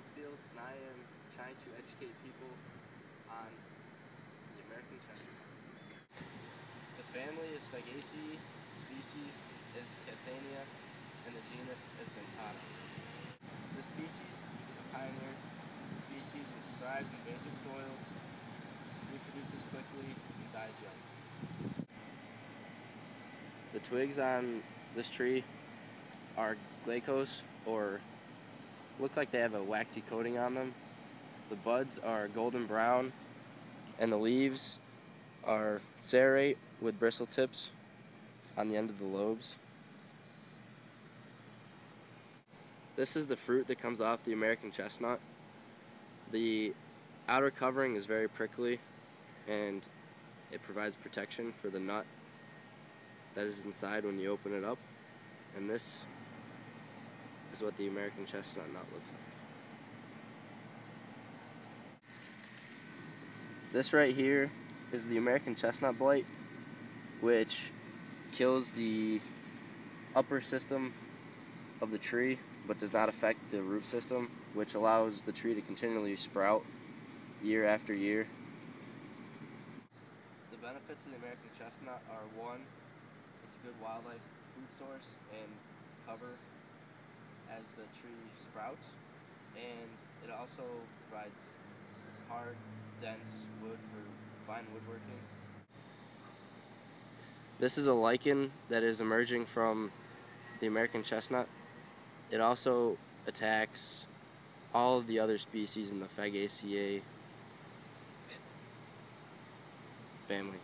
Mansfield, and I am trying to educate people on the American chestnut. The family is Fagaceae, species is Castanea, and the genus is Dentata. The species is a pioneer species which thrives in basic soils, reproduces quickly, and dies young. The twigs on this tree are glaucous or look like they have a waxy coating on them. The buds are golden brown and the leaves are serrate with bristle tips on the end of the lobes. This is the fruit that comes off the American chestnut. The outer covering is very prickly and it provides protection for the nut that is inside when you open it up. And this is what the American chestnut nut looks like. This right here is the American chestnut blight, which kills the upper system of the tree but does not affect the root system, which allows the tree to continually sprout year after year. The benefits of the American chestnut are one, it's a good wildlife food source and cover as the tree sprouts, and it also provides hard, dense wood for vine woodworking. This is a lichen that is emerging from the American chestnut. It also attacks all of the other species in the Fagaceae family.